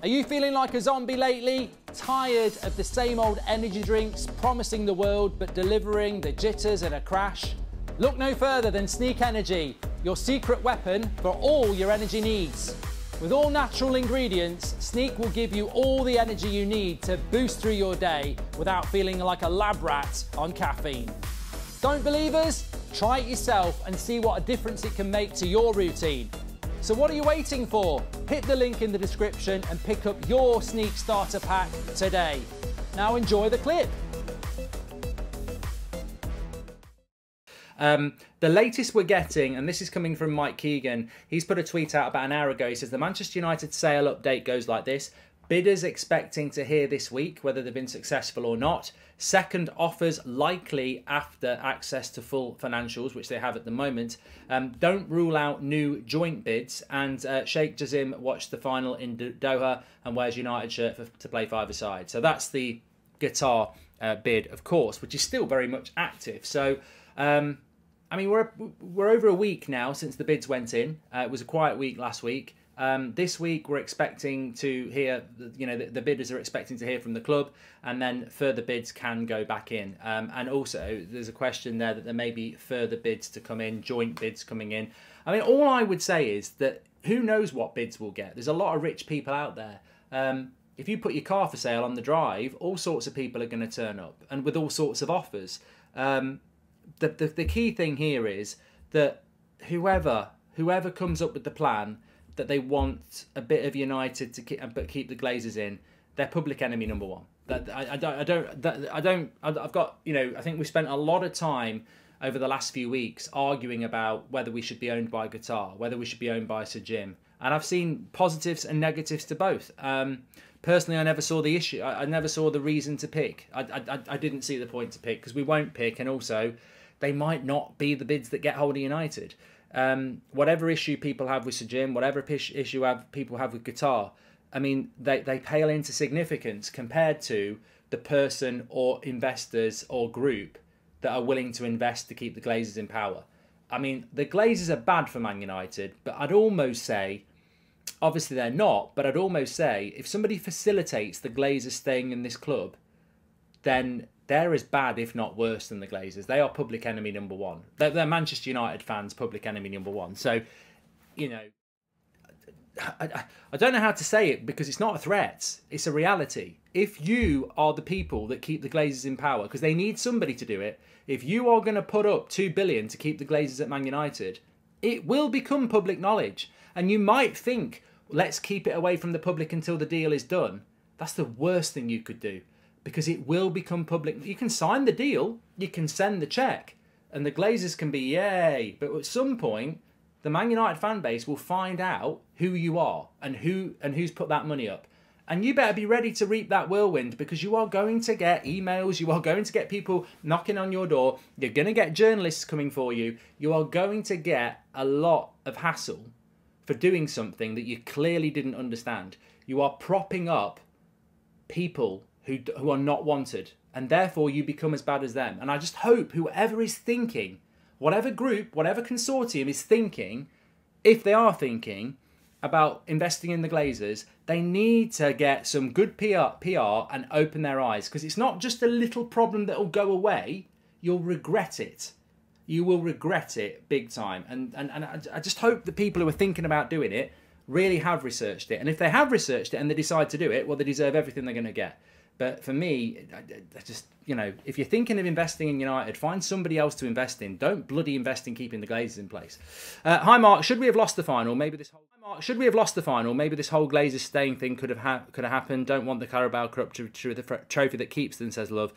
Are you feeling like a zombie lately? Tired of the same old energy drinks promising the world but delivering the jitters and a crash? Look no further than Sneak Energy, your secret weapon for all your energy needs. With all natural ingredients, Sneak will give you all the energy you need to boost through your day without feeling like a lab rat on caffeine. Don't believe us? Try it yourself and see what a difference it can make to your routine. So what are you waiting for? Hit the link in the description and pick up your Sneak Starter Pack today. Now enjoy the clip. Um, the latest we're getting, and this is coming from Mike Keegan, he's put a tweet out about an hour ago. He says the Manchester United sale update goes like this. Bidders expecting to hear this week whether they've been successful or not. Second offers likely after access to full financials, which they have at the moment. Um, don't rule out new joint bids. And uh, Sheikh Jassim watched the final in Doha and wears United shirt for, to play five aside. So that's the Qatar uh, bid, of course, which is still very much active. So. Um, I mean, we're we're over a week now since the bids went in. Uh, it was a quiet week last week. Um, this week, we're expecting to hear, you know, the, the, bidders are expecting to hear from the club, and then further bids can go back in. Um, and also, there's a question there that there may be further bids to come in, joint bids coming in. I mean, all I would say is that who knows what bids we'll get? There's a lot of rich people out there. Um, if you put your car for sale on the drive, all sorts of people are going to turn up, and with all sorts of offers. Um, the, the the key thing here is that whoever whoever comes up with the plan that they want a bit of United to keep, but keep the Glazers in, they're public enemy number one. That I, I don't I don't that, I don't I've got you know I think we spent a lot of time over the last few weeks arguing about whether we should be owned by Qatar, whether we should be owned by Sir Jim, and I've seen positives and negatives to both. Um, personally, I never saw the issue. I, I, never saw the reason to pick. I, I, I didn't see the point to pick because we won't pick, and also they might not be the bids that get hold of United. Um, whatever issue people have with Sir Jim, whatever issue have, people have with Qatar, I mean, they, they pale into significance compared to the person or investors or group that are willing to invest to keep the Glazers in power. I mean, the Glazers are bad for Man United, but I'd almost say, obviously they're not, but I'd almost say if somebody facilitates the Glazers staying in this club, then they're as bad, if not worse, than the Glazers. They are public enemy number one. They're, they're Manchester United fans, public enemy number one. So, you know, I, I, don't know how to say it because it's not a threat. It's a reality. If you are the people that keep the Glazers in power, because they need somebody to do it, if you are going to put up two billion to keep the Glazers at Man United, it will become public knowledge. And you might think, let's keep it away from the public until the deal is done. That's the worst thing you could do because it will become public. You can sign the deal, you can send the check, and the Glazers can be yay. But at some point, the Man United fan base will find out who you are and who and who's put that money up. And you better be ready to reap that whirlwind because you are going to get emails, you are going to get people knocking on your door, you're going to get journalists coming for you, you are going to get a lot of hassle for doing something that you clearly didn't understand. You are propping up people who who are not wanted, and therefore you become as bad as them. And I just hope whoever is thinking, whatever group, whatever consortium is thinking, if they are thinking about investing in the Glazers, they need to get some good PR, PR and open their eyes because it's not just a little problem that will go away. You'll regret it. You will regret it big time. And, and, and I just hope the people who are thinking about doing it really have researched it. And if they have researched it and they decide to do it, well, they deserve everything they're going to get. But for me, I, just you know, if you're thinking of investing in United, find somebody else to invest in. Don't bloody invest in keeping the Glazers in place. Uh, hi Mark, should we have lost the final? Maybe this whole Mark, should we have lost the final? Maybe this whole Glazers staying thing could have ha- could have happened. Don't want the Carabao Cup to, to the trophy that keeps them, says Love.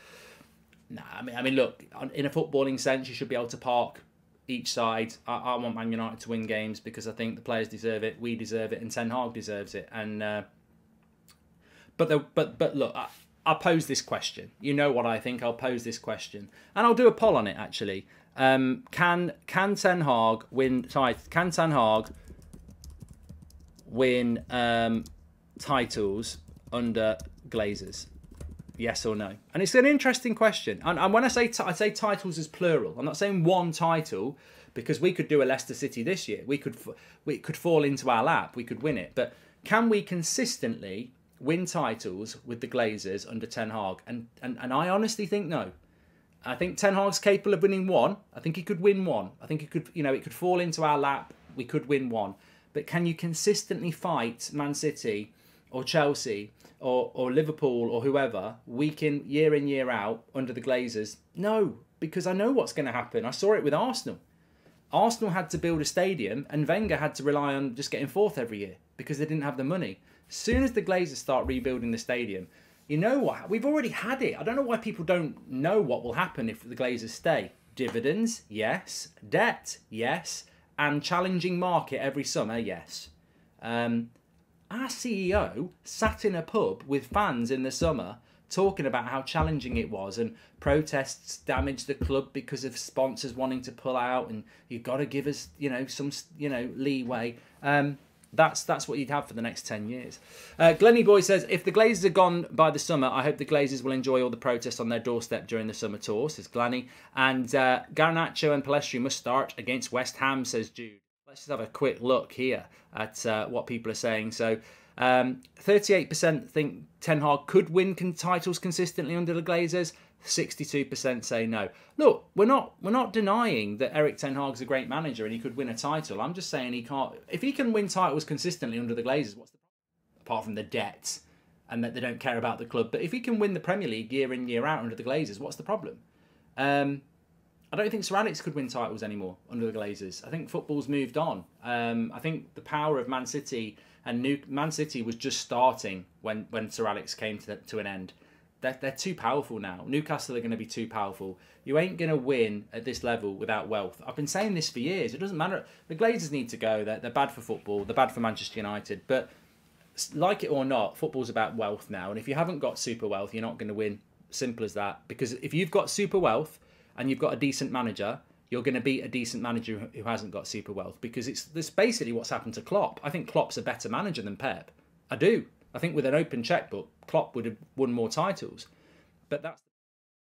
Nah, I mean, I mean, look, in a footballing sense, you should be able to park each side. I, I want Man United to win games because I think the players deserve it, we deserve it, and Ten Hag deserves it. And uh, but the, but but look. I, I'll pose this question. You know what I think. I'll pose this question, and I'll do a poll on it. Actually, um, can can Ten Hag win? Can Ten Hag win um, titles under Glazers? Yes or no? And it's an interesting question. And, and when I say I say titles as plural, I'm not saying one title because we could do a Leicester City this year. We could we could fall into our lap. We could win it, but can we consistently win titles with the Glazers under Ten Hag? And, and, and I honestly think no. I think Ten Hag's capable of winning one. I think he could win one. I think he could, you know, it could fall into our lap. We could win one. But can you consistently fight Man City or Chelsea or, or Liverpool or whoever week in, year in, year out under the Glazers? No, because I know what's going to happen. I saw it with Arsenal. Arsenal had to build a stadium and Wenger had to rely on just getting fourth every year because they didn't have the money. Soon as the Glazers start rebuilding the stadium, you know what? We've already had it. I don't know why people don't know what will happen if the Glazers stay. Dividends, yes. Debt, yes. And challenging market every summer, yes. Um, our CEO sat in a pub with fans in the summer talking about how challenging it was and protests damaged the club because of sponsors wanting to pull out and you've got to give us you know some you know leeway um, that's that's what you'd have for the next 10 years. Uh, Glenny Boy says, if the Glazers are gone by the summer, I hope the Glazers will enjoy all the protests on their doorstep during the summer tour, says Glenny. And uh, Garnacho and Pellistri must start against West Ham, says Jude. Let's just have a quick look here at uh, what people are saying. So um, 38% think Ten Hag could win titles consistently under the Glazers. 62% say no. Look, we're not we're not denying that Erik Ten Hag's a great manager and he could win a title. I'm just saying he can't. If he can win titles consistently under the Glazers, what's the problem? Apart from the debts and that they don't care about the club, but if he can win the Premier League year in year out under the Glazers, what's the problem? Um, I don't think Sir Alex could win titles anymore under the Glazers. I think football's moved on. Um, I think the power of Man City and New Man City was just starting when when Sir Alex came to, to an end. They're, they're too powerful now. Newcastle are going to be too powerful. You ain't going to win at this level without wealth. I've been saying this for years. It doesn't matter. The Glazers need to go. They're, they're bad for football. They're bad for Manchester United. But like it or not, football's about wealth now. And if you haven't got super wealth, you're not going to win. Simple as that. Because if you've got super wealth and you've got a decent manager, you're going to beat a decent manager who hasn't got super wealth because it's this basically what's happened to Klopp. I think Klopp's a better manager than Pep. I do. I think with an open checkbook, Klopp would have won more titles. But that's